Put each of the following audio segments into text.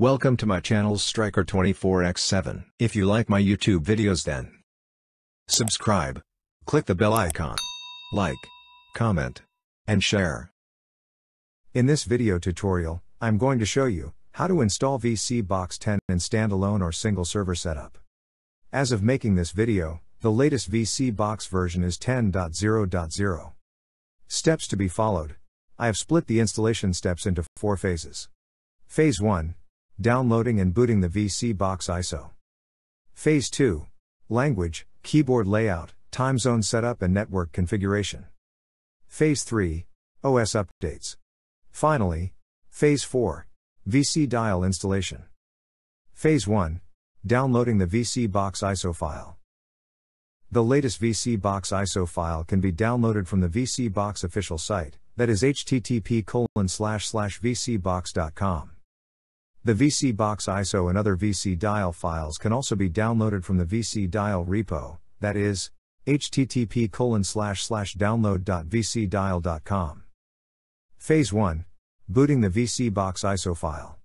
Welcome to my channel Striker 24x7. If you like my YouTube videos then subscribe, click the bell icon, like, comment, and share. In this video tutorial, I'm going to show you how to install ViciBox 10 in standalone or single server setup. As of making this video, the latest ViciBox version is 10.0.0. Steps to be followed. I have split the installation steps into four phases. Phase 1 Downloading and booting the ViciBox ISO. Phase 2 Language, keyboard layout, time zone setup, and network configuration. Phase 3 OS updates. Finally, Phase 4 ViciDial installation. Phase 1 Downloading the ViciBox ISO file. The latest ViciBox ISO file can be downloaded from the ViciBox official site, that is http vicibox.com. The ViciBox ISO and other ViciDial files can also be downloaded from the ViciDial repo, that is http slash download.vicidial.com. Phase 1 Booting the ViciBox ISO file.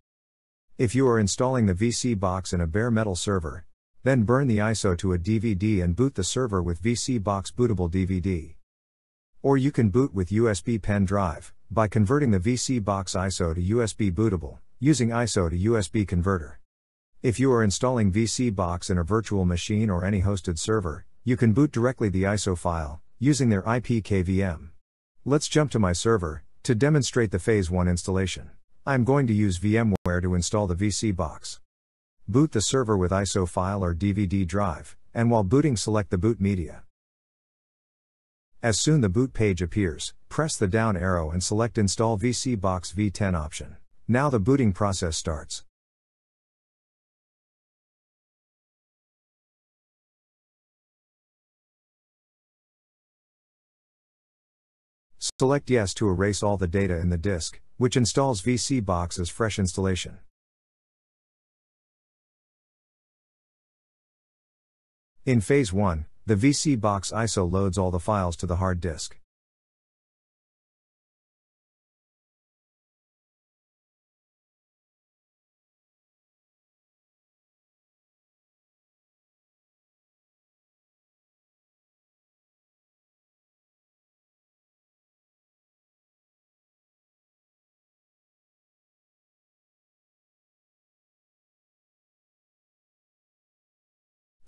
If you are installing the ViciBox in a bare metal server, then burn the ISO to a DVD and boot the server with ViciBox bootable DVD. Or you can boot with USB pen drive by converting the ViciBox ISO to USB bootable using ISO to USB converter. If you are installing ViciBox in a virtual machine or any hosted server, you can boot directly the ISO file, using their IPKVM. Let's jump to my server, to demonstrate the Phase 1 installation. I am going to use VMware to install the ViciBox. Boot the server with ISO file or DVD drive, and while booting select the boot media. As soon the boot page appears, press the down arrow and select Install ViciBox V10 option. Now the booting process starts. Select Yes to erase all the data in the disk, which installs ViciBox as fresh installation. In Phase 1, the ViciBox ISO loads all the files to the hard disk.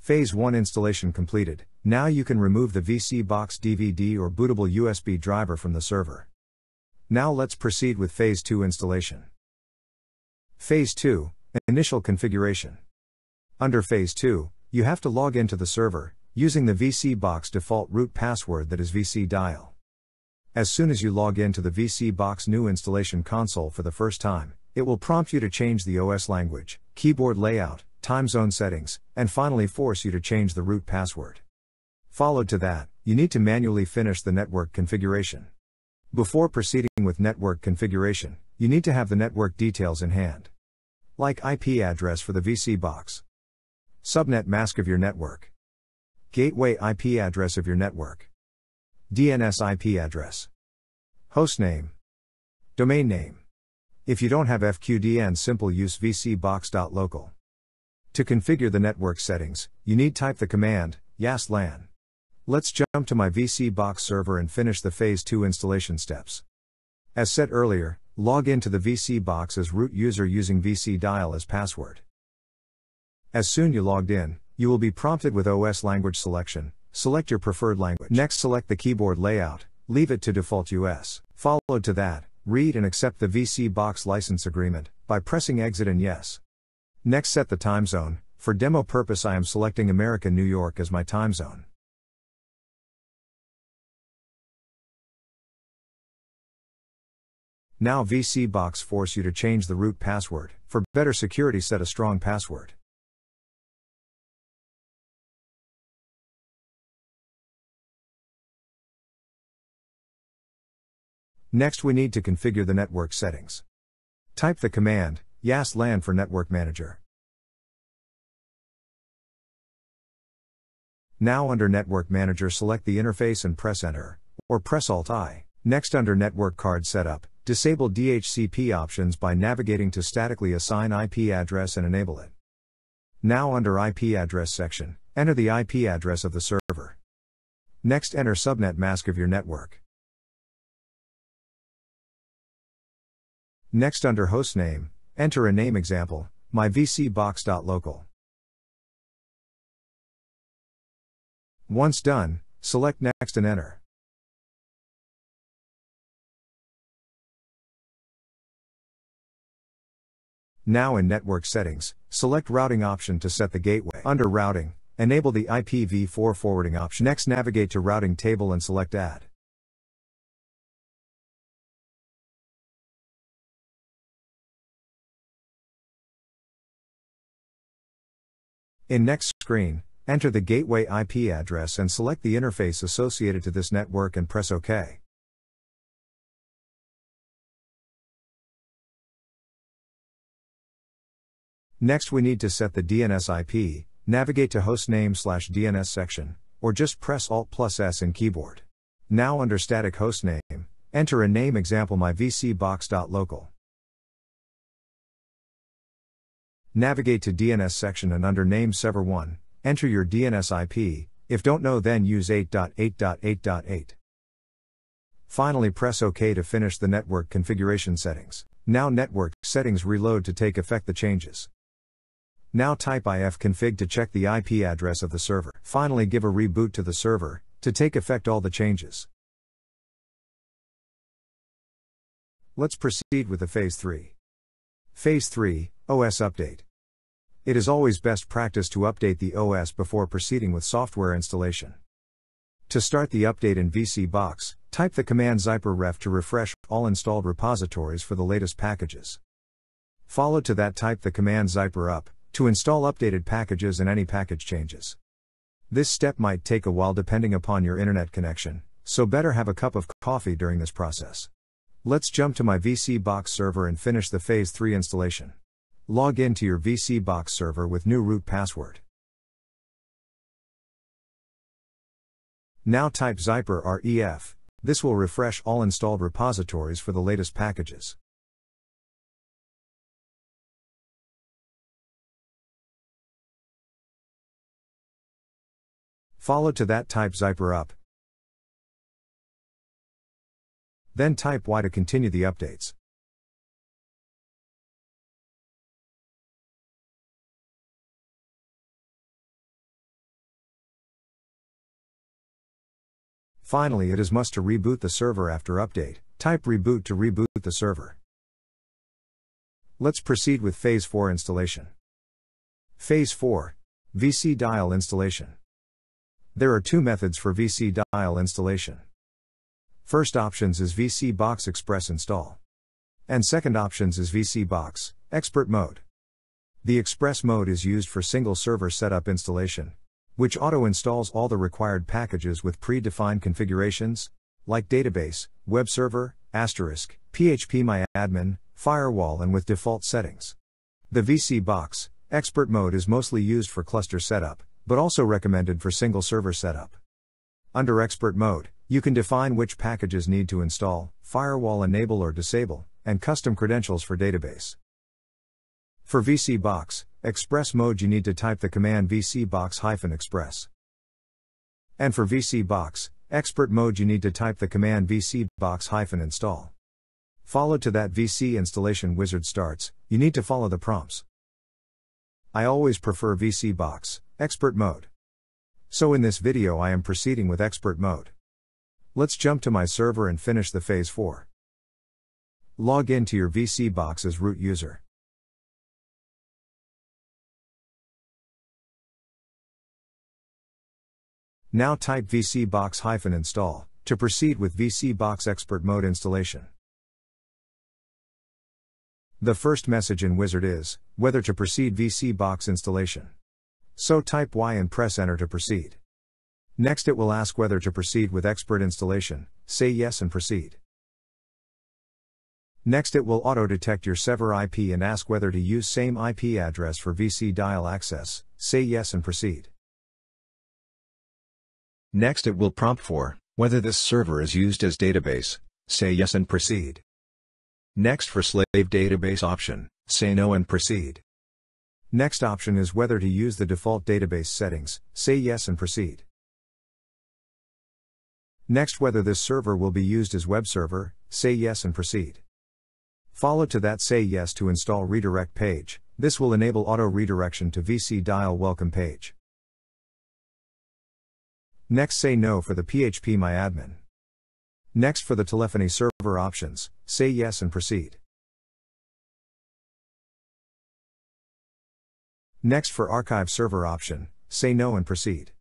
Phase 1 installation completed. Now you can remove the ViciBox DVD or bootable USB driver from the server. Now let's proceed with Phase 2 installation. Phase 2 Initial configuration. Under Phase 2, you have to log into the server, using the ViciBox default root password that is ViciDial. As soon as you log into the ViciBox new installation console for the first time, it will prompt you to change the OS language, keyboard layout, time zone settings, and finally force you to change the root password. Followed to that, you need to manually finish the network configuration. Before proceeding with network configuration, you need to have the network details in hand. Like IP address for the ViciBox, subnet mask of your network, gateway IP address of your network, DNS IP address, hostname, domain name. If you don't have FQDN, simple use vicibox.local. To configure the network settings, you need type the command, yast lan. Let's jump to my ViciBox server and finish the phase 2 installation steps. As said earlier, log into the ViciBox as root user using ViciDial as password. As soon you logged in, you will be prompted with OS language selection. Select your preferred language. Next select the keyboard layout, leave it to default US. Followed to that, read and accept the ViciBox license agreement by pressing exit and yes. Next set the time zone, for demo purpose I am selecting America New York as my time zone. Now ViciBox force you to change the root password, for better security set a strong password. Next we need to configure the network settings. Type the command, yast lan for Network Manager. Now under Network Manager select the interface and press Enter, or press Alt-I. Next under Network Card Setup, Disable DHCP options by navigating to statically assign IP address and enable it. Now under IP address section, enter the IP address of the server. Next enter subnet mask of your network. Next under hostname, enter a name example, myvicibox.local. Once done, select next and enter. Now in Network Settings, select Routing option to set the gateway. Under Routing, enable the IPv4 forwarding option. Next navigate to Routing table and select Add. In next screen, enter the gateway IP address and select the interface associated to this network and press OK. Next we need to set the DNS IP, navigate to hostname slash DNS section, or just press Alt plus S in keyboard. Now under static hostname, enter a name example myvicibox.local. Navigate to DNS section and under name server 1, enter your DNS IP, if don't know then use 8.8.8.8. Finally press OK to finish the network configuration settings. Now network settings reload to take effect the changes. Now type ifconfig to check the IP address of the server. Finally give a reboot to the server, to take effect all the changes. Let's proceed with the Phase 3. Phase 3, OS Update. It is always best practice to update the OS before proceeding with software installation. To start the update in ViciBox, type the command zypper-ref to refresh all installed repositories for the latest packages. Follow to that type the command zypper-up, to install updated packages and any package changes. This step might take a while depending upon your internet connection, so better have a cup of coffee during this process. Let's jump to my ViciBox server and finish the Phase 3 installation. Log in to your ViciBox server with new root password. Now type zypper ref. This will refresh all installed repositories for the latest packages. Follow to that type zypper up. Then type Y to continue the updates. Finally, it is must to reboot the server after update. Type reboot to reboot the server. Let's proceed with Phase 4 installation. Phase 4 ViciDial installation. There are two methods for VC Dial installation. First options is ViciBox Express install. And second options is ViciBox Expert mode. The Express mode is used for single server setup installation, which auto installs all the required packages with predefined configurations, like database, web server, asterisk, phpMyAdmin, firewall, and with default settings. The ViciBox Expert mode is mostly used for cluster setup, but also recommended for single server setup. Under Expert Mode, you can define which packages need to install, firewall enable or disable, and custom credentials for database. For ViciBox, Express mode you need to type the command vicibox-express. And for ViciBox, Expert mode you need to type the command vicibox-install. Followed to that VC installation wizard starts, you need to follow the prompts. I always prefer ViciBox, Expert Mode. So in this video I am proceeding with Expert Mode. Let's jump to my server and finish the Phase 4. Log in to your ViciBox as root user. Now type vicibox-install to proceed with vicibox Expert Mode installation. The first message in Wizard is whether to proceed vicibox installation. So type Y and press enter to proceed. Next it will ask whether to proceed with expert installation, say yes and proceed. Next it will auto detect your server IP and ask whether to use same IP address for ViciDial access, say yes and proceed. Next it will prompt for whether this server is used as database, say yes and proceed. Next for slave database option, say no and proceed. Next option is whether to use the default database settings, say yes and proceed. Next whether this server will be used as web server, say yes and proceed. Follow to that say yes to install redirect page, this will enable auto redirection to ViciDial welcome page. Next say no for the PHP myadmin. Next for the telephony server options, say yes and proceed. Next for archive server option, say no and proceed.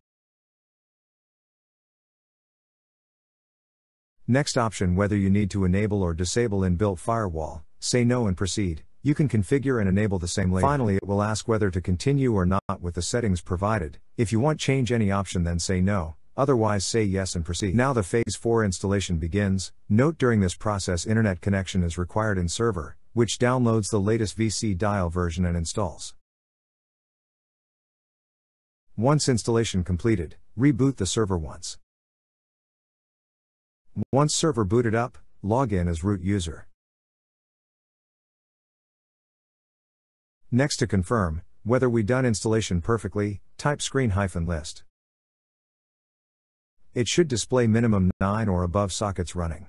Next option whether you need to enable or disable inbuilt firewall, say no and proceed. You can configure and enable the same later. Finally, it will ask whether to continue or not with the settings provided. If you want change any option then say no, otherwise say yes and proceed. Now the phase 4 installation begins. Note during this process internet connection is required in server, which downloads the latest ViciDial version and installs. Once installation completed, reboot the server once. Once server booted up, log in as root user. Next to confirm whether we done installation perfectly, type screen hyphen list. It should display minimum 9 or above sockets running.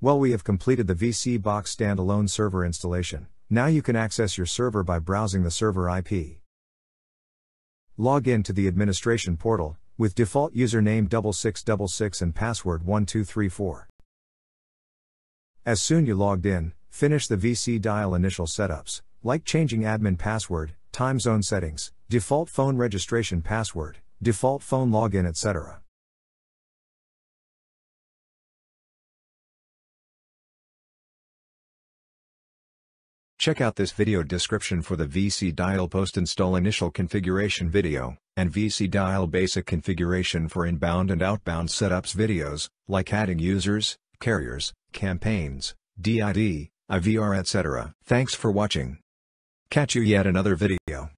Well, we have completed the ViciBox standalone server installation. Now you can access your server by browsing the server IP. Log in to the administration portal with default username 6666 and password 1234. As soon you logged in, finish the ViciDial initial setups, like changing admin password, time zone settings, default phone registration password, default phone login, etc. Check out this video description for the ViciDial post-install initial configuration video, and ViciDial basic configuration for inbound and outbound setups videos, like adding users, carriers, campaigns, DID, IVR etc. Thanks for watching. Catch you yet another video.